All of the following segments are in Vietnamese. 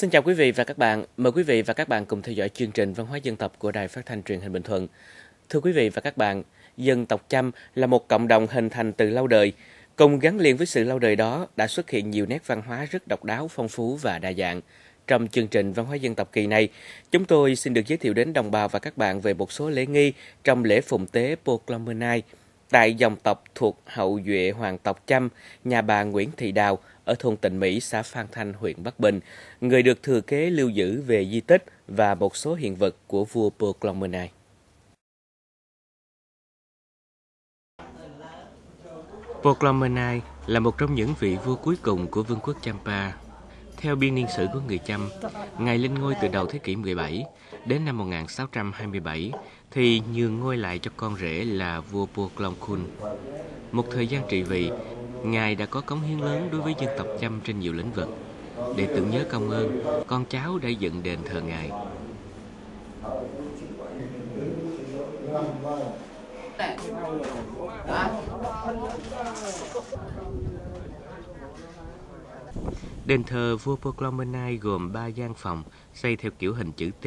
Xin chào quý vị và các bạn. Mời quý vị và các bạn cùng theo dõi chương trình Văn hóa dân tộc của Đài Phát thanh Truyền hình Bình Thuận. Thưa quý vị và các bạn, dân tộc Chăm là một cộng đồng hình thành từ lâu đời. Cùng gắn liền với sự lâu đời đó đã xuất hiện nhiều nét văn hóa rất độc đáo, phong phú và đa dạng. Trong chương trình Văn hóa dân tộc kỳ này, chúng tôi xin được giới thiệu đến đồng bào và các bạn về một số lễ nghi trong lễ phụng tế Poklomenai tại dòng tộc thuộc hậu duệ hoàng tộc Chăm, nhà bà Nguyễn Thị Đào ở thôn Tịnh Mỹ, xã Phan Thanh, huyện Bắc Bình, người được thừa kế lưu giữ về di tích và một số hiện vật của vua Poclomenai. Poclomenai là một trong những vị vua cuối cùng của vương quốc Champa. Theo biên niên sử của người Chăm, Ngài lên ngôi từ đầu thế kỷ 17 đến năm 1627 thì nhường ngôi lại cho con rể là vua Poclongkhun. Một thời gian trị vì, Ngài đã có cống hiến lớn đối với dân tộc Chăm trên nhiều lĩnh vực. Để tưởng nhớ công ơn, con cháu đã dựng đền thờ Ngài. Đền thờ vua Poclomenai gồm 3 gian phòng xây theo kiểu hình chữ T,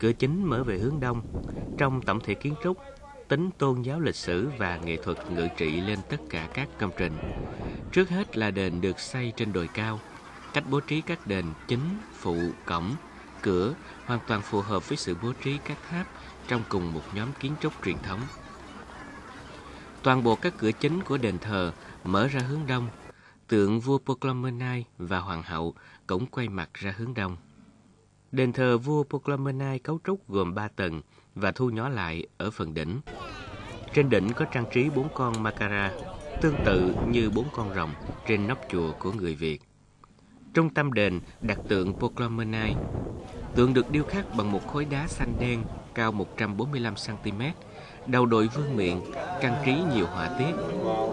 cửa chính mở về hướng đông. Trong tổng thể kiến trúc, tính tôn giáo lịch sử và nghệ thuật ngự trị lên tất cả các công trình. Trước hết là đền được xây trên đồi cao. Cách bố trí các đền chính, phụ, cổng, cửa hoàn toàn phù hợp với sự bố trí các tháp trong cùng một nhóm kiến trúc truyền thống. Toàn bộ các cửa chính của đền thờ mở ra hướng đông. Tượng vua Poclomenai và hoàng hậu cũng quay mặt ra hướng đông. Đền thờ vua Poclomenai cấu trúc gồm 3 tầng và thu nhỏ lại ở phần đỉnh. Trên đỉnh có trang trí bốn con Makara, tương tự như bốn con rồng trên nóc chùa của người Việt. Trung tâm đền đặt tượng Poclomenai. Tượng được điêu khắc bằng một khối đá xanh đen cao 145 cm, đầu đội vương miện, trang trí nhiều họa tiết.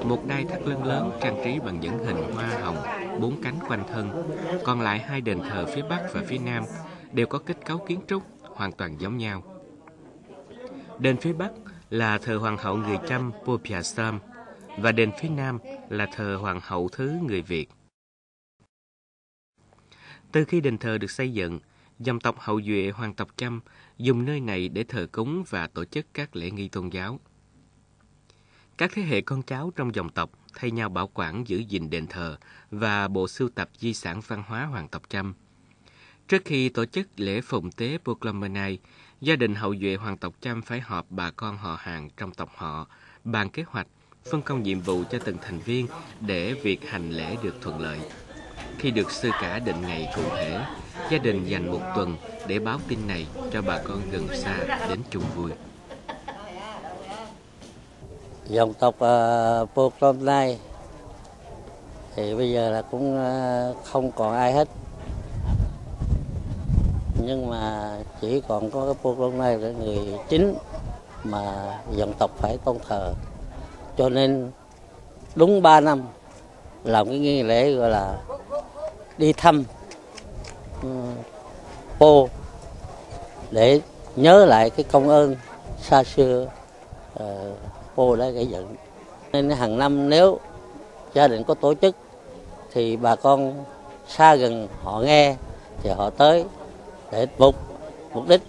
Một đai thắt lưng lớn trang trí bằng những hình hoa hồng, bốn cánh quanh thân. Còn lại hai đền thờ phía bắc và phía nam đều có kết cấu kiến trúc hoàn toàn giống nhau. Đền phía bắc là thờ hoàng hậu người Chăm Popiasam và đền phía nam là thờ hoàng hậu thứ người Việt. Từ khi đền thờ được xây dựng, dòng tộc hậu duệ hoàng tộc Chăm dùng nơi này để thờ cúng và tổ chức các lễ nghi tôn giáo. Các thế hệ con cháu trong dòng tộc thay nhau bảo quản giữ gìn đền thờ và bộ sưu tập di sản văn hóa hoàng tộc Chăm. Trước khi tổ chức lễ phụng tế Poclomenai, gia đình hậu duệ hoàng tộc Chăm phải họp bà con họ hàng trong tộc họ, bàn kế hoạch, phân công nhiệm vụ cho từng thành viên để việc hành lễ được thuận lợi. Khi được sư cả định ngày cụ thể, gia đình dành một tuần để báo tin này cho bà con gần xa đến chung vui. Dòng tộc à, uh, Poclomenai thì bây giờ là cũng uh, không còn ai hết nhưng mà chỉ còn có cái Poclong này là người chính mà dân tộc phải tôn thờ. Cho nên đúng 3 năm làm cái nghi lễ gọi là đi thăm um, để nhớ lại cái công ơn xa xưa uh, đã gây dựng. Nên hàng năm nếu gia đình có tổ chức thì bà con xa gần họ nghe thì họ tới để mục mục đích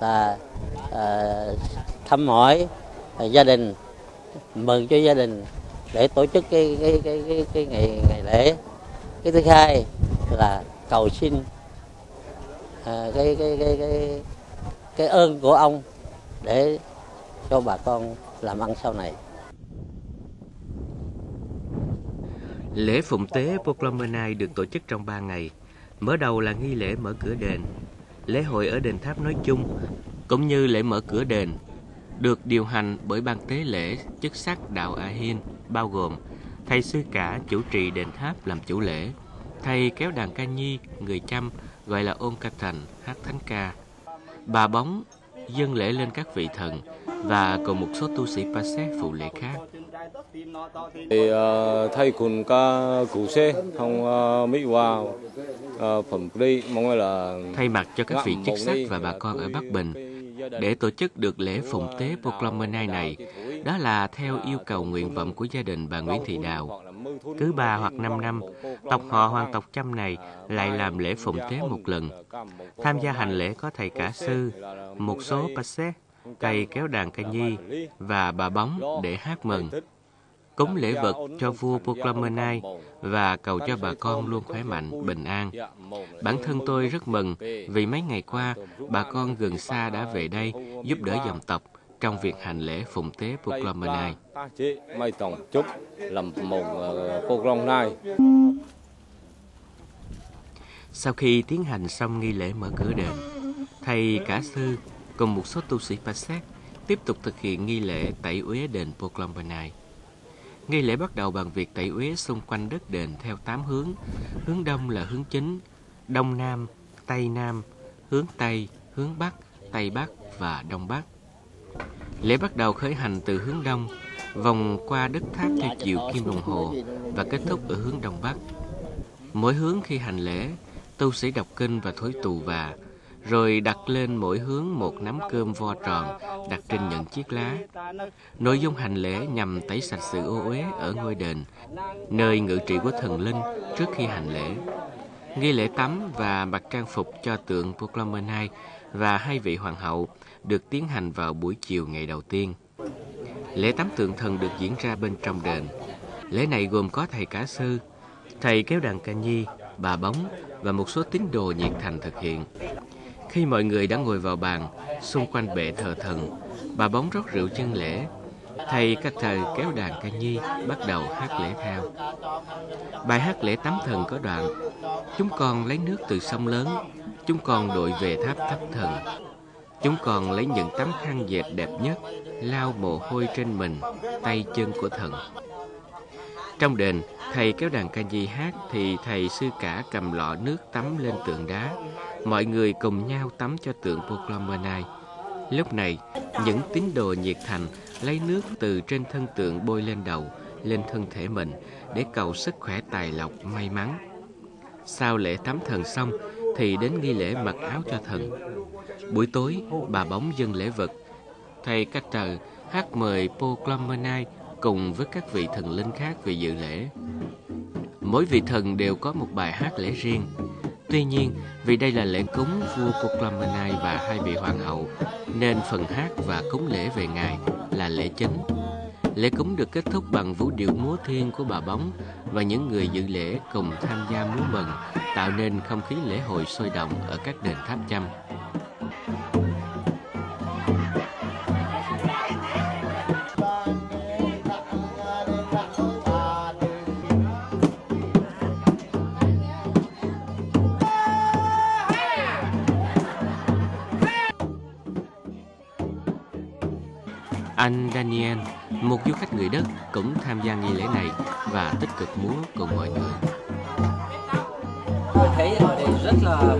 là à, thăm hỏi à, gia đình mừng cho gia đình để tổ chức cái cái cái cái, cái ngày ngày lễ. Cái thứ hai là cầu xin à, cái, cái cái cái cái ơn của ông để cho bà con làm ăn sau này. Lễ phụng tế Poklomenai được tổ chức trong 3 ngày. Mở đầu là nghi lễ mở cửa đền, lễ hội ở đền tháp nói chung, cũng như lễ mở cửa đền, được điều hành bởi ban tế lễ chức sắc đạo A Hiên, bao gồm thầy sư cả chủ trì đền tháp làm chủ lễ, thầy kéo đàn ca nhi, người chăm gọi là ôn ca thành, hát thánh ca, bà bóng dâng lễ lên các vị thần và còn một số tu sĩ Pasek phụ lễ khác thì uh, thầy cùng ca cụ xe thông uh, mỹ hòa uh, phẩm đi mong là Thay mặt cho các vị chức sắc và bà con ở Bắc Bình, để tổ chức được lễ phụng tế Poclomenai này, Đó là theo yêu cầu nguyện vọng của gia đình bà Nguyễn Thị Đào. Cứ ba hoặc năm năm, tộc họ hoàng tộc Chăm này lại làm lễ phụng tế một lần. Tham gia hành lễ có thầy cả sư, một số passet, cây kéo đàn ca nhi và bà bóng để hát mừng cúng lễ vật cho vua Poclamenai và cầu cho bà con luôn khỏe mạnh, bình an. Bản thân tôi rất mừng vì mấy ngày qua, bà con gần xa đã về đây giúp đỡ dòng tộc trong việc hành lễ phụng tế Poclamenai. Mai tổng chúc làm một Poclamenai. Sau khi tiến hành xong nghi lễ mở cửa đền, thầy cả sư cùng một số tu sĩ Pasak tiếp tục thực hiện nghi lễ tẩy uế đền Poclamenai. Nghi lễ bắt đầu bằng việc tẩy uế xung quanh đất đền theo tám hướng. Hướng đông là hướng chính, đông nam, tây nam, hướng tây, hướng bắc, tây bắc và đông bắc. Lễ bắt đầu khởi hành từ hướng đông, vòng qua đất tháp theo chiều kim đồng hồ và kết thúc ở hướng đông bắc. Mỗi hướng khi hành lễ, tu sĩ đọc kinh và thối tù và rồi đặt lên mỗi hướng một nắm cơm vo tròn đặt trên những chiếc lá. Nội dung hành lễ nhằm tẩy sạch sự ô uế ở ngôi đền, nơi ngự trị của thần linh trước khi hành lễ. Nghi lễ tắm và mặc trang phục cho tượng Poclomenai và hai vị hoàng hậu được tiến hành vào buổi chiều ngày đầu tiên. Lễ tắm tượng thần được diễn ra bên trong đền. Lễ này gồm có thầy cá sư, thầy kéo đàn ca nhi, bà bóng và một số tín đồ nhiệt thành thực hiện. Khi mọi người đã ngồi vào bàn, xung quanh bệ thờ thần, bà bóng rót rượu chân lễ. Thầy các thầy kéo đàn ca nhi bắt đầu hát lễ theo. Bài hát lễ tắm thần có đoạn Chúng con lấy nước từ sông lớn, chúng con đội về tháp thắp thần. Chúng con lấy những tấm khăn dệt đẹp nhất, lao mồ hôi trên mình, tay chân của thần. Trong đền, thầy kéo đàn ca nhi hát thì thầy sư cả cầm lọ nước tắm lên tượng đá. Mọi người cùng nhau tắm cho tượng Poklomenai. Lúc này, những tín đồ nhiệt thành lấy nước từ trên thân tượng bôi lên đầu, lên thân thể mình để cầu sức khỏe tài lộc, may mắn. Sau lễ tắm thần xong thì đến nghi lễ mặc áo cho thần. Buổi tối, bà bóng dân lễ vật. Thầy cách trời hát mời Poklomenai cùng với các vị thần linh khác về dự lễ. Mỗi vị thần đều có một bài hát lễ riêng. Tuy nhiên, vì đây là lễ cúng vua Poclamanai và hai vị hoàng hậu, nên phần hát và cúng lễ về ngài là lễ chính. Lễ cúng được kết thúc bằng vũ điệu múa thiên của bà bóng và những người dự lễ cùng tham gia múa mừng, tạo nên không khí lễ hội sôi động ở các đền tháp chăm. Anh Daniel, một du khách người Đức cũng tham gia nghi lễ này và tích cực múa cùng mọi người. Tôi thấy ở đây rất là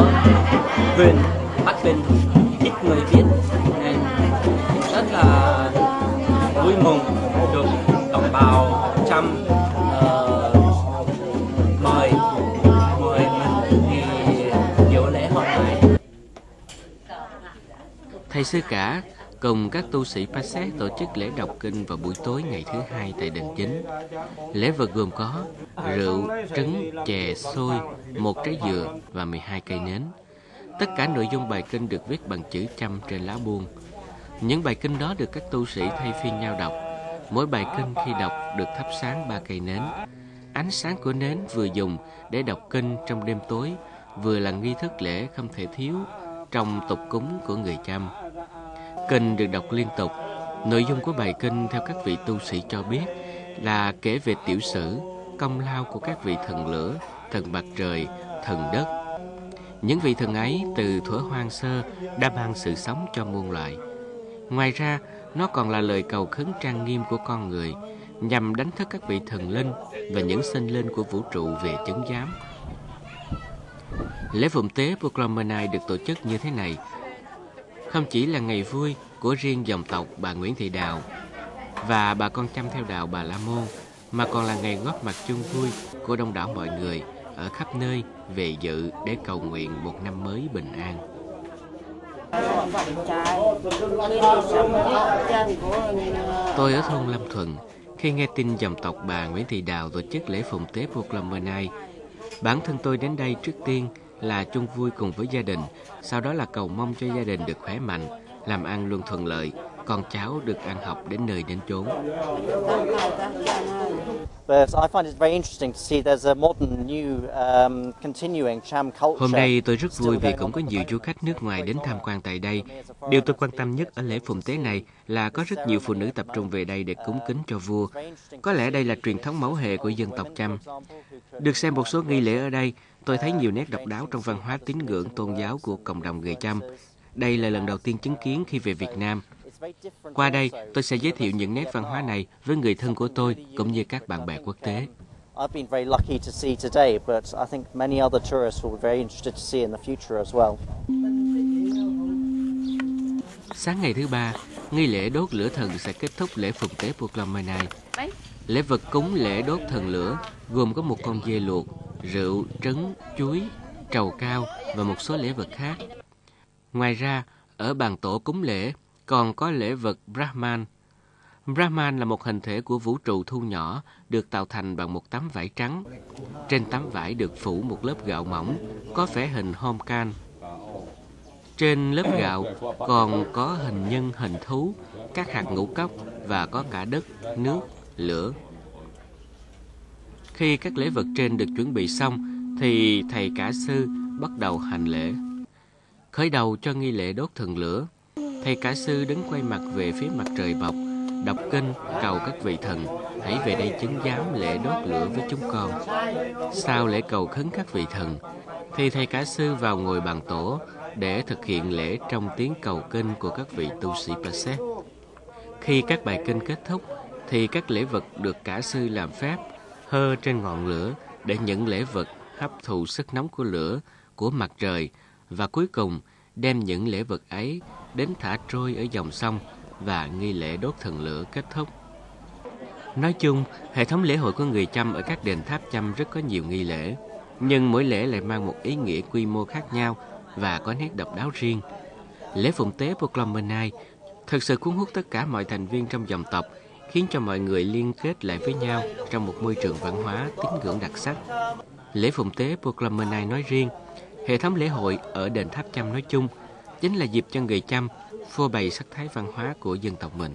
ở huyện Bắc Bình ít người biết. Nên rất là vui mừng được đồng bào chăm uh, ờ, mời mời mình đi dự lễ hôm nay Thầy sư cả cùng các tu sĩ Passet tổ chức lễ đọc kinh vào buổi tối ngày thứ hai tại đền chính. Lễ vật gồm có rượu, trứng, chè, xôi, một trái dừa và 12 cây nến. Tất cả nội dung bài kinh được viết bằng chữ chăm trên lá buông. Những bài kinh đó được các tu sĩ thay phiên nhau đọc. Mỗi bài kinh khi đọc được thắp sáng ba cây nến. Ánh sáng của nến vừa dùng để đọc kinh trong đêm tối, vừa là nghi thức lễ không thể thiếu trong tục cúng của người Chăm. Kinh được đọc liên tục. Nội dung của bài kinh theo các vị tu sĩ cho biết là kể về tiểu sử, công lao của các vị thần lửa, thần mặt trời, thần đất. Những vị thần ấy từ thuở hoang sơ đã ban sự sống cho muôn loài. Ngoài ra, nó còn là lời cầu khấn trang nghiêm của con người nhằm đánh thức các vị thần linh và những sinh linh của vũ trụ về chứng giám. Lễ phụng tế Proclamanai được tổ chức như thế này không chỉ là ngày vui của riêng dòng tộc bà Nguyễn Thị Đào và bà con chăm theo đạo Bà La Môn, mà còn là ngày góp mặt chung vui của đông đảo mọi người ở khắp nơi về dự để cầu nguyện một năm mới bình an. Tôi ở thôn Lâm Thuận, khi nghe tin dòng tộc bà Nguyễn Thị Đào tổ chức lễ phụng tế Proclamanai, bản thân tôi đến đây trước tiên là chung vui cùng với gia đình, sau đó là cầu mong cho gia đình được khỏe mạnh, làm ăn luôn thuận lợi, con cháu được ăn học đến nơi đến chốn. Hôm nay tôi rất vui vì cũng có nhiều du khách nước ngoài đến tham quan tại đây. Điều tôi quan tâm nhất ở lễ phụng tế này là có rất nhiều phụ nữ tập trung về đây để cúng kính cho vua. Có lẽ đây là truyền thống mẫu hệ của dân tộc Chăm. Được xem một số nghi lễ ở đây, tôi thấy nhiều nét độc đáo trong văn hóa tín ngưỡng tôn giáo của cộng đồng người Chăm. Đây là lần đầu tiên chứng kiến khi về Việt Nam. Qua đây, tôi sẽ giới thiệu những nét văn hóa này với người thân của tôi cũng như các bạn bè quốc tế. I've been very lucky to see today, but I think many other tourists will be very interested to see in the future as well. Sáng ngày thứ ba, nghi lễ đốt lửa thần sẽ kết thúc lễ phụng tế Proclamanai. Lễ vật cúng lễ đốt thần lửa gồm có một con dê luộc, rượu, trứng, chuối, trầu cao và một số lễ vật khác. Ngoài ra, ở bàn tổ cúng lễ còn có lễ vật Brahman. Brahman là một hình thể của vũ trụ thu nhỏ được tạo thành bằng một tấm vải trắng. Trên tấm vải được phủ một lớp gạo mỏng có vẽ hình Homkan. Trên lớp gạo còn có hình nhân hình thú, các hạt ngũ cốc và có cả đất, nước, lửa. Khi các lễ vật trên được chuẩn bị xong thì thầy cả sư bắt đầu hành lễ. Khởi đầu cho nghi lễ đốt thần lửa, thầy cả sư đứng quay mặt về phía mặt trời mọc, đọc kinh cầu các vị thần hãy về đây chứng giám lễ đốt lửa với chúng con. Sau lễ cầu khấn các vị thần, thì thầy cả sư vào ngồi bàn tổ để thực hiện lễ trong tiếng cầu kinh của các vị tu sĩ Paset. Khi các bài kinh kết thúc, thì các lễ vật được cả sư làm phép hơ trên ngọn lửa để những lễ vật hấp thụ sức nóng của lửa, của mặt trời và cuối cùng đem những lễ vật ấy đến thả trôi ở dòng sông và nghi lễ đốt thần lửa kết thúc. Nói chung, hệ thống lễ hội của người Chăm ở các đền tháp Chăm rất có nhiều nghi lễ, nhưng mỗi lễ lại mang một ý nghĩa quy mô khác nhau và có nét độc đáo riêng. Lễ phụng tế Proclamanai thực sự cuốn hút tất cả mọi thành viên trong dòng tộc, khiến cho mọi người liên kết lại với nhau trong một môi trường văn hóa tín ngưỡng đặc sắc. Lễ phụng tế Proclamenai nói riêng, hệ thống lễ hội ở đền Tháp Chăm nói chung chính là dịp cho người Chăm phô bày sắc thái văn hóa của dân tộc mình.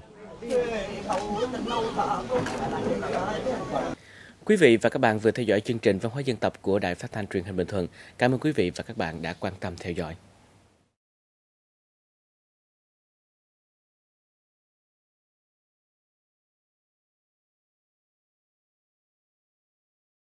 Quý vị và các bạn vừa theo dõi chương trình Văn hóa dân tộc của Đài Phát thanh Truyền hình Bình Thuận. Cảm ơn quý vị và các bạn đã quan tâm theo dõi.